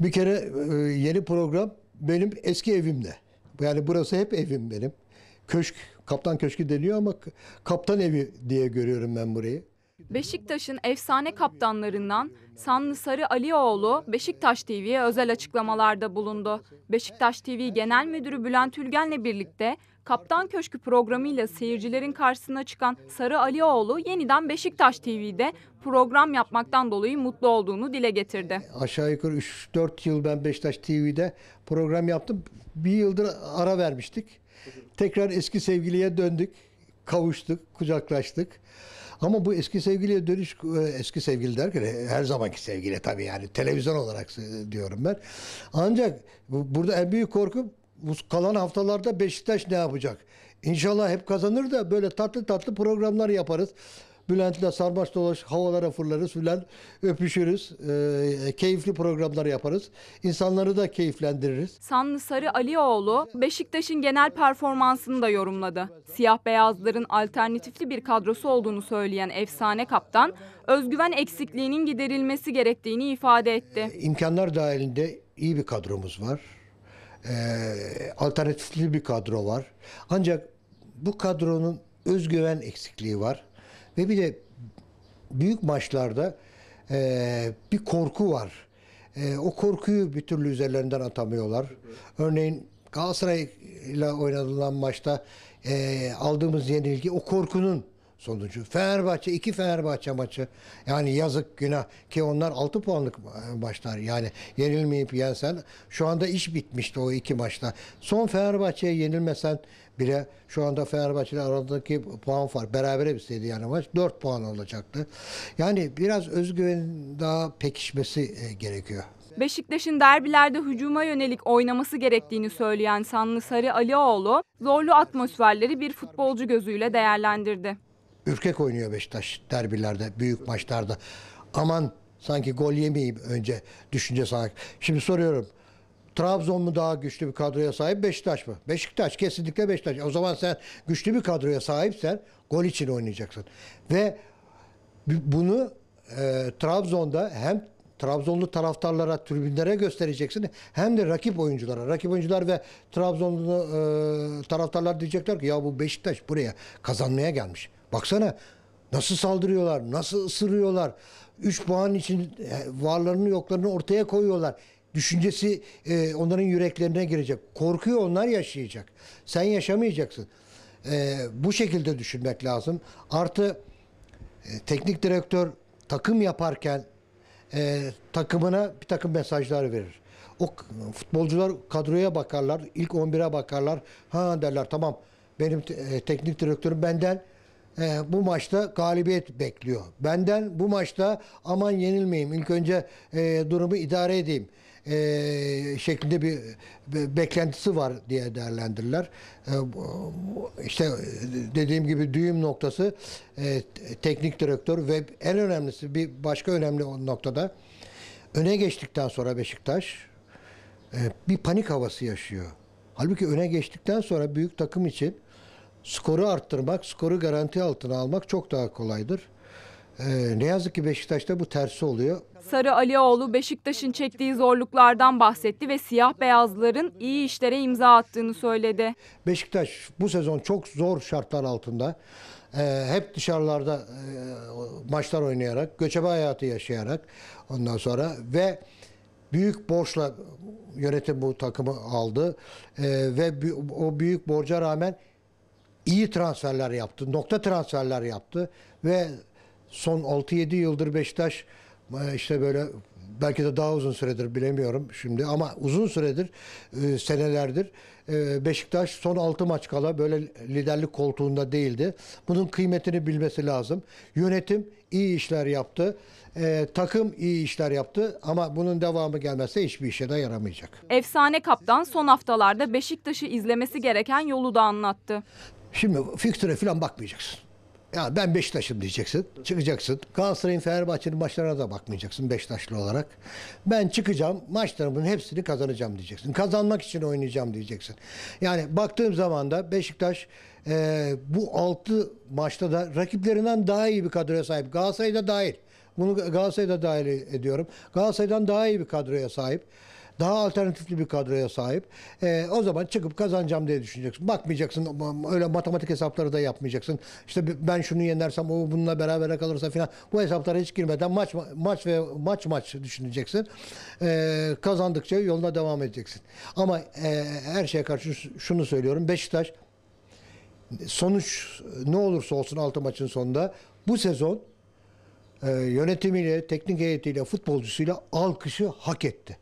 Bir kere e, yeni program benim eski evimde. Yani burası hep evim benim. Köşk, kaptan köşkü deniyor ama kaptan evi diye görüyorum ben burayı. Beşiktaş'ın efsane kaptanlarından Sanlı Sarı Alioğlu Beşiktaş TV'ye özel açıklamalarda bulundu. Beşiktaş TV Genel Müdürü Bülent Ülgen'le birlikte Kaptan Köşkü programıyla seyircilerin karşısına çıkan Sarı Alioğlu yeniden Beşiktaş TV'de program yapmaktan dolayı mutlu olduğunu dile getirdi. Aşağı yukarı 3-4 yıl ben Beşiktaş TV'de program yaptım. Bir yıldır ara vermiştik. Tekrar eski sevgiliye döndük. Kavuştuk, kucaklaştık. Ama bu eski sevgiliye dönüş, e, eski sevgili derken her zamanki sevgili tabii yani televizyon olarak diyorum ben. Ancak bu- burada en büyük korkum bu kalan haftalarda Beşiktaş ne yapacak? İnşallah hep kazanır da böyle tatlı tatlı programlar yaparız. Bülent'le sarmaş dolaş havalara fırlarız filan öpüşürüz. E, keyifli programlar yaparız. İnsanları da keyiflendiririz. Sanlı Sarı Alioğlu Beşiktaş'ın genel performansını da yorumladı. Siyah beyazların alternatifli bir kadrosu olduğunu söyleyen efsane kaptan, özgüven eksikliğinin giderilmesi gerektiğini ifade etti. İmkanlar dahilinde iyi bir kadromuz var. Ee, alternatifli bir kadro var. Ancak bu kadronun özgüven eksikliği var. Ve bir de büyük maçlarda e, bir korku var. E, o korkuyu bir türlü üzerlerinden atamıyorlar. Örneğin Galatasaray ile oynanılan maçta e, aldığımız yenilgi o korkunun sonucu. Fenerbahçe iki Fenerbahçe maçı. Yani yazık günah ki onlar 6 puanlık e, maçlar. Yani yenilmeyip yensen şu anda iş bitmişti o iki maçta. Son Fenerbahçe'ye yenilmesen bile şu anda Fenerbahçe ile aradaki puan var. Berabere bitseydi yani maç 4 puan olacaktı. Yani biraz özgüven daha pekişmesi e, gerekiyor. Beşiktaş'ın derbilerde hücuma yönelik oynaması gerektiğini söyleyen Sanlı Sarı Alioğlu, zorlu atmosferleri bir futbolcu gözüyle değerlendirdi. Ürkek oynuyor Beşiktaş derbilerde, büyük maçlarda. Aman sanki gol yemeyeyim önce düşünce sahip. Şimdi soruyorum. Trabzon mu daha güçlü bir kadroya sahip Beşiktaş mı? Beşiktaş kesinlikle Beşiktaş. O zaman sen güçlü bir kadroya sahipsen gol için oynayacaksın. Ve bu- bunu e, Trabzon'da hem Trabzonlu taraftarlara, tribünlere göstereceksin hem de rakip oyunculara. Rakip oyuncular ve Trabzonlu e, taraftarlar diyecekler ki ya bu Beşiktaş buraya kazanmaya gelmiş. Baksana nasıl saldırıyorlar, nasıl ısırıyorlar. 3 puan için varlarını yoklarını ortaya koyuyorlar. Düşüncesi e, onların yüreklerine girecek. Korkuyu onlar yaşayacak. Sen yaşamayacaksın. E, bu şekilde düşünmek lazım. Artı e, teknik direktör takım yaparken e, takımına bir takım mesajlar verir. O futbolcular kadroya bakarlar, ilk 11'e bakarlar. Ha derler tamam benim e, teknik direktörüm benden e, bu maçta galibiyet bekliyor. Benden bu maçta aman yenilmeyeyim. İlk önce e, durumu idare edeyim e, şeklinde bir be- beklentisi var diye değerlendirirler. E, işte dediğim gibi düğüm noktası e, te- teknik direktör ve en önemlisi bir başka önemli noktada öne geçtikten sonra Beşiktaş e, bir panik havası yaşıyor. Halbuki öne geçtikten sonra büyük takım için skoru arttırmak, skoru garanti altına almak çok daha kolaydır. E, ne yazık ki Beşiktaş'ta bu tersi oluyor. Sarı Alioğlu Beşiktaş'ın çektiği zorluklardan bahsetti ve siyah beyazların iyi işlere imza attığını söyledi. Beşiktaş bu sezon çok zor şartlar altında e, hep dışarılarda e, maçlar oynayarak, göçebe hayatı yaşayarak ondan sonra ve büyük borçla yönetim bu takımı aldı E, ve o büyük borca rağmen iyi transferler yaptı, nokta transferler yaptı ve son 6-7 yıldır Beşiktaş e, işte böyle belki de daha uzun süredir bilemiyorum şimdi ama uzun süredir e, senelerdir e, Beşiktaş son 6 maç kala böyle liderlik koltuğunda değildi. Bunun kıymetini bilmesi lazım. Yönetim iyi işler yaptı. E, takım iyi işler yaptı ama bunun devamı gelmezse hiçbir işe de yaramayacak. Efsane kaptan son haftalarda Beşiktaş'ı izlemesi gereken yolu da anlattı. Şimdi fikstüre falan bakmayacaksın. Ya ben Beşiktaş'ım diyeceksin. Çıkacaksın. Galatasaray'ın Fenerbahçe'nin maçlarına da bakmayacaksın Beşiktaşlı olarak. Ben çıkacağım maçlarımın hepsini kazanacağım diyeceksin. Kazanmak için oynayacağım diyeceksin. Yani baktığım zaman da Beşiktaş e, bu 6 maçta da rakiplerinden daha iyi bir kadroya sahip. Galatasaray'da dahil. Bunu Galatasaray'da dahil ediyorum. Galatasaray'dan daha iyi bir kadroya sahip. Daha alternatifli bir kadroya sahip. Ee, o zaman çıkıp kazanacağım diye düşüneceksin. Bakmayacaksın. Öyle matematik hesapları da yapmayacaksın. İşte ben şunu yenersem o bununla beraber kalırsa falan. Bu hesaplara hiç girmeden maç maç ve maç maç düşüneceksin. Ee, kazandıkça yoluna devam edeceksin. Ama e, her şeye karşı şunu söylüyorum. Beşiktaş sonuç ne olursa olsun altı maçın sonunda bu sezon e, yönetimiyle, teknik heyetiyle, futbolcusuyla alkışı hak etti.